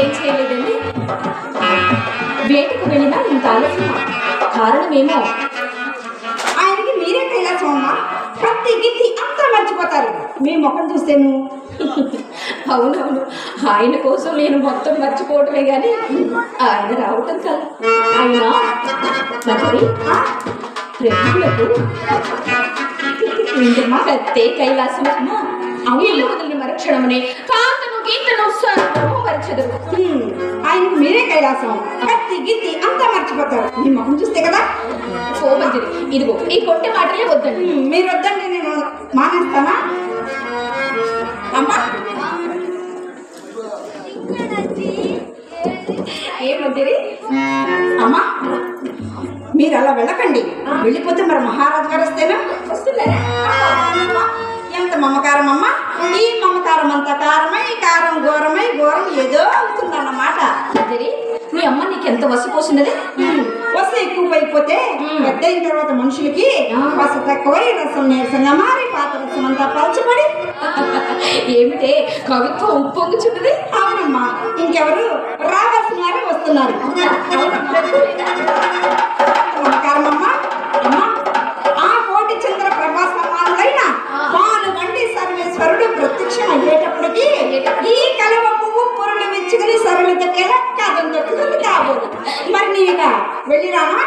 చేయలేదండి. వేటకు వెళ్ళినా ఇంత ఆలస్యం కారణమేమో? ఆయనకి మీరే కైలాసం అమ్మా ప్రతి గిత్తి అంతా మర్చిపోతారు. మీ ముఖం చూస్తేను. అవునవును. ఆయన కోసం నేను మొత్తం మర్చిపోవటమే కానీ ఆయన రావటం కదా. ఆయన? ప్రభువులకు కత్తే కైలాసమమ్మా వీళ్ళు వదిలిన మరక్షణమునే కాంతను గీతను హ్మ్, ఆయనకి మీరే కైలాసం. ప్రతి గిత్తి అంతా మర్చిపోతారు. మీ ముఖం చూస్తే కదా? ఓ మంజరి ఇదిగో ఈ కొట్టే మాటలే వద్దండి. మీరు వద్దండి నేను మానేస్తానా? అమ్మా. ఏ మంజరి అమ్మా మీరు అలా వెళ్ళకండి. వెళ్ళిపోతే మరి మహారాజు గారు వస్తేనా? వస్తున్నారా? ఎంత మమకారం అమ్మా ఈ మమకారం అంత కారమై కారం ఘోరమై ఘోరం ఏదో అవుతుందన్నమాట. మీ అమ్మ నీకు ఎంత వసిపోసినది వస్తే ఎక్కువ అయిపోతే. పెద్ద అయిన తర్వాత మనుషులకి. వస తక్కువై రసం నీరసంగా మారి పాత రసం అంతా పలచబడి. ఏమిటే కవిత్వం ఉప్పొంగుచున్నది? అవునమ్మా. ఇంకెవరు? రావాల్సిన వారే వస్తున్నారు. నమస్కారమమ్మా అమ్మా అయ్యేటప్పటికి ఈ కలవ పువ్వు పొరులు విచ్చుకుని సరళత కథం దొక్కుతుంది కాబోదు. మరి నీక వెళ్ళిరానా?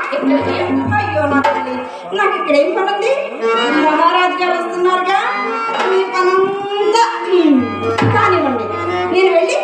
అయ్యో నా తల్లి నాకు ఇక్కడ ఏం పని ఉంది మహారాజు గారు వస్తున్నారుగా. మీ పనంతా కానివ్వండి. నేను వెళ్ళి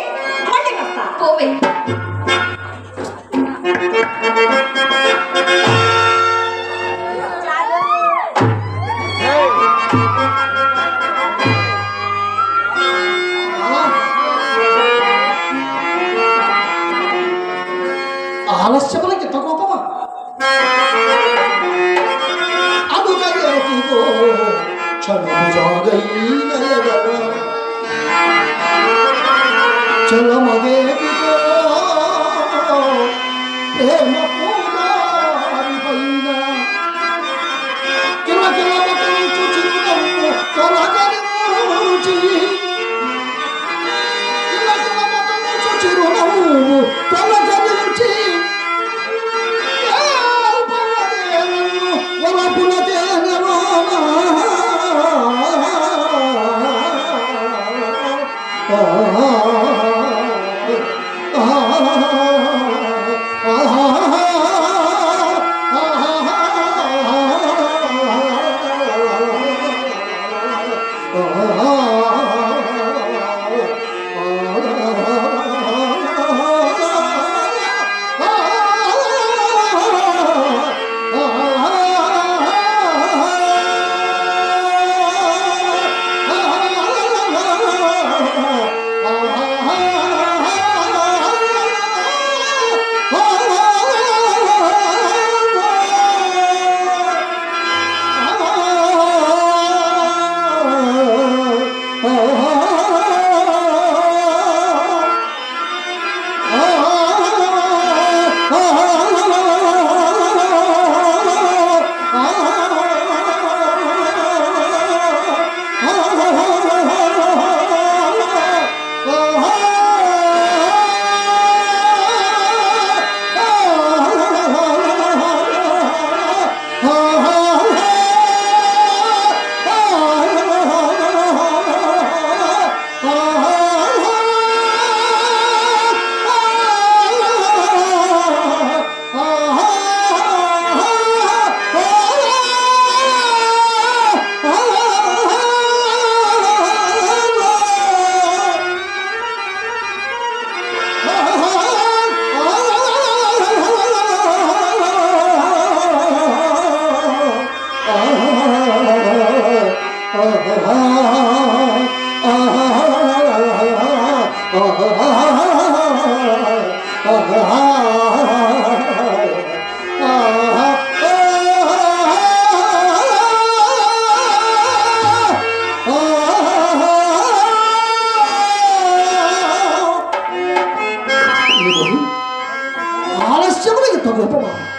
言葉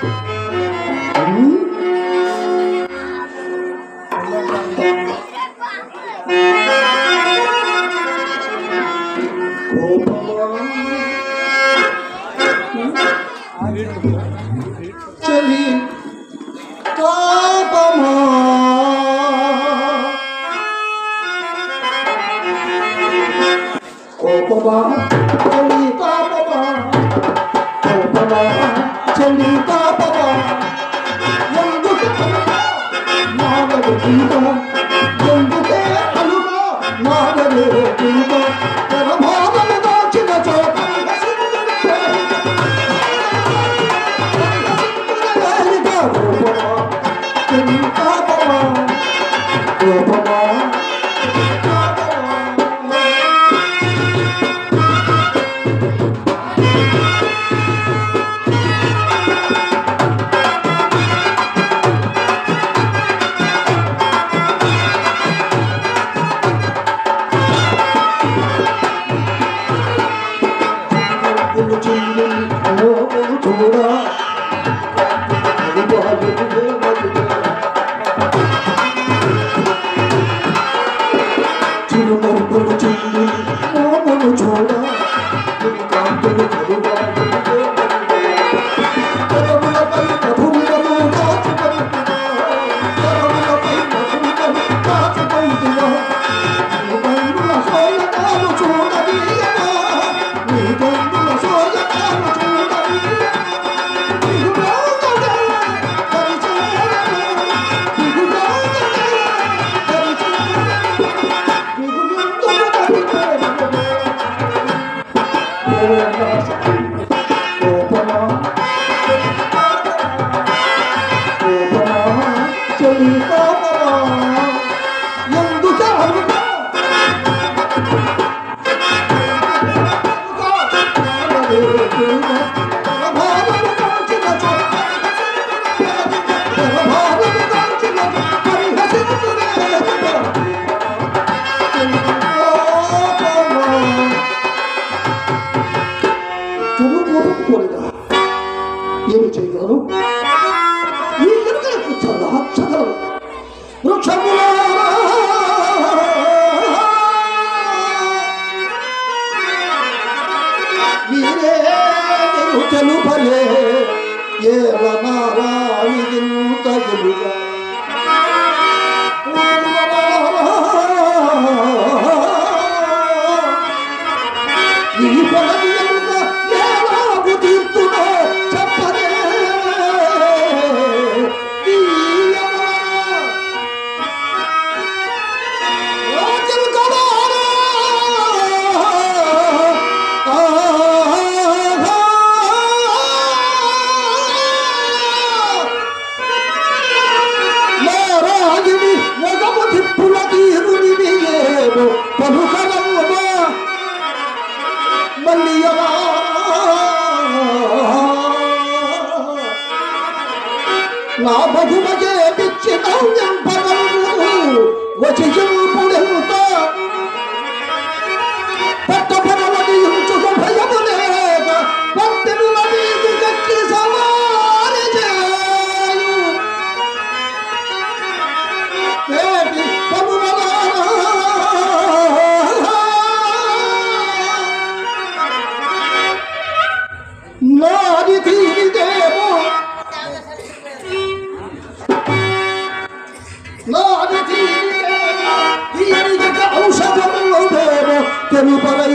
ఈ నా బహుమగే పిచ్చి నవ్యం పదము వచ్చి caminho para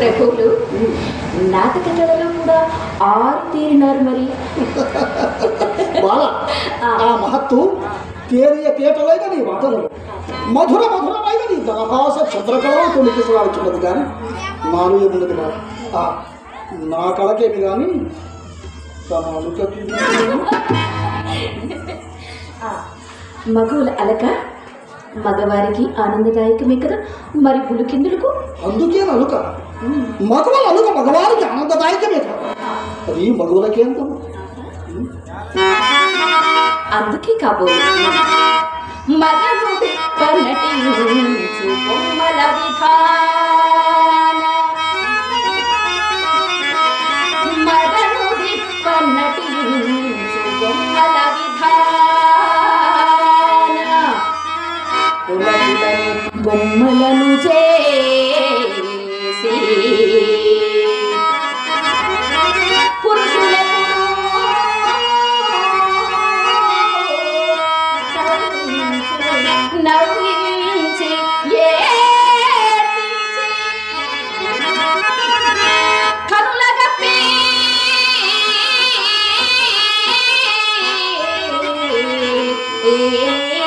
ప్రభువులు. నాటక కళలో కూడా ఆరు తీరినారు మరి. ఆ. మహత్తు తేరియ తేటలైన నీ మాటలు మధుర మధురమైన నీ దరహాస చంద్రకళలో తొలికిసలాడుచున్నది కానీ నాను ఏమున్నది నా కళకేమి కానీ తన అలుకకి ఆ, మగవుల అలక మగవారికి ఆనందదాయకమే కదా? మరి పులుకిందులకు? అందుకే అలుక మగవాళ్ళ అలుక మగవారికి ఆనందదాయకమే కదా. అది మగవులకేంతం అందుకే కాబోలు. మగను నటించు బొమ్మల విధాన. మగను నటించు బొమ్మల విధాన. బొమ్మలను చేసి ఏ